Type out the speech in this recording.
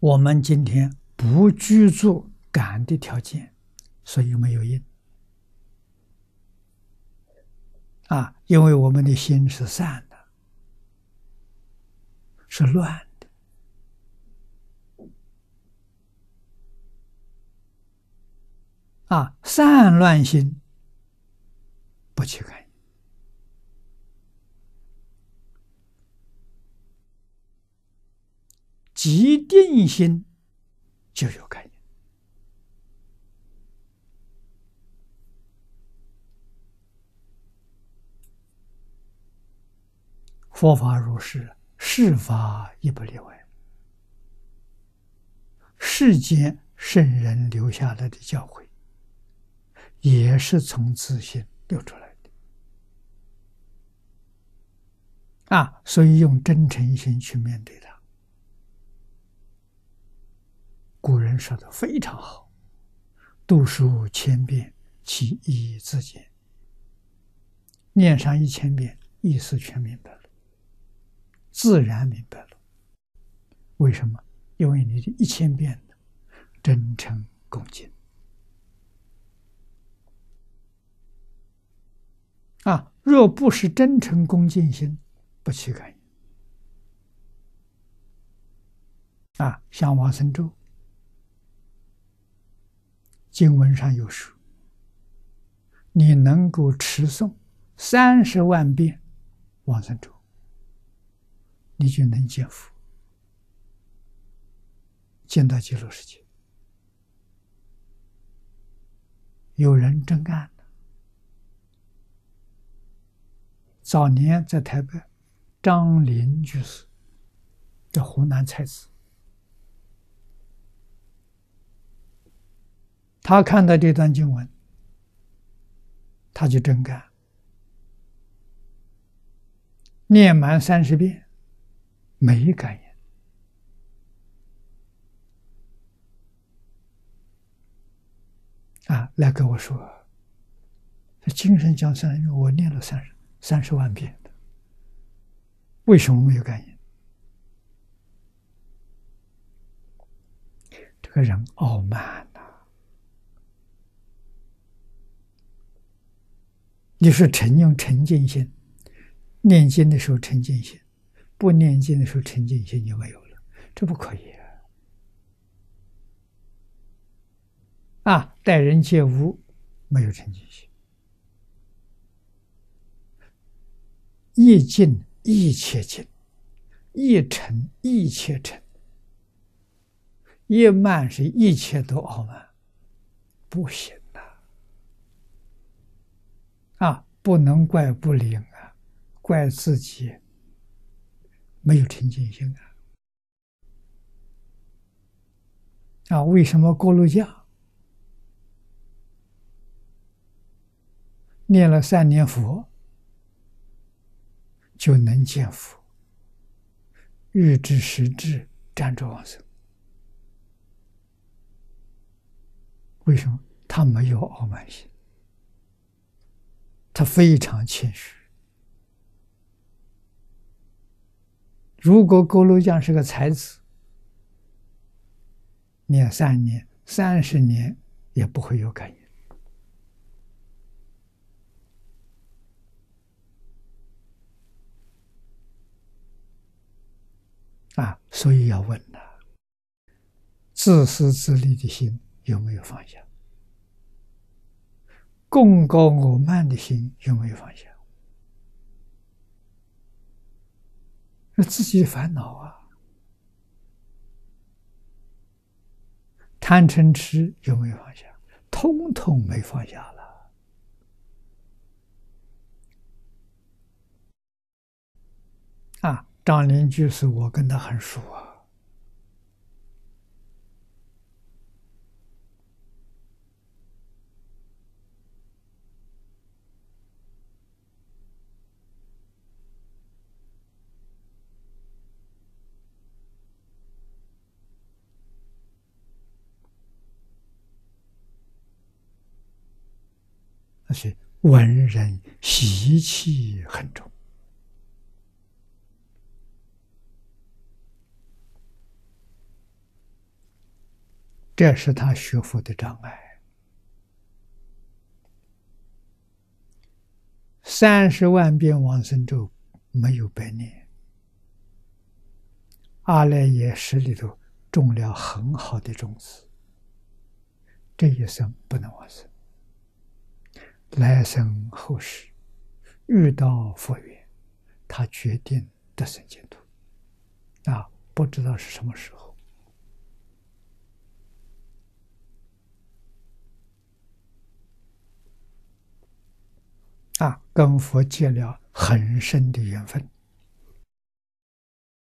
我们今天不居住感的条件，所以没有因啊，因为我们的心是散的，是乱的啊，散乱心不去看。即定心就有感应。佛法如是，世法亦不例外。世间圣人留下来的教诲，也是从自信流出来的。啊，所以用真诚心去面对它。说的非常好：“读书千遍，其义自见。”念上一千遍，意思全明白了，自然明白了。为什么？因为你这一千遍真诚恭敬啊！若不是真诚恭敬心，不去感应啊，像往生咒。经文上有说：“你能够持诵三十万遍往生咒，你就能见佛，见到极乐世界。”有人真干的。早年在台北，张林居士，在湖南才子。他看到这段经文，他就真干，念满三十遍，没感应。啊，来跟我说，这精神讲三，我念了三十三十万遍的，为什么没有感应？这个人傲慢。你是沉用沉静心，念经的时候沉静心，不念经的时候沉静心就没有了，这不可以啊！啊，待人接物没有沉静心，一静一切静，一沉一切沉，一慢是一切都傲慢，不行。啊，不能怪不灵啊，怪自己没有清净心啊！啊，为什么锅炉匠念了三年佛就能见佛，日之时至，站着往生？为什么他没有傲慢心？他非常谦虚。如果勾罗匠是个才子，念三年、三十年也不会有感应啊！所以要问他：自私自利的心有没有放下？功高我慢的心有没有放下？那自己的烦恼啊！贪嗔痴有没有放下？通通没放下了。啊，张邻居是我跟他很熟啊。那些文人习气很重这是他学佛的障碍。三十万遍往生咒没有白念，阿赖耶识里头种了很好的种子，这一生不能往生，来生后世遇到佛缘，他决定得生净土，啊，不知道是什么时候。啊，跟佛结了很深的缘分。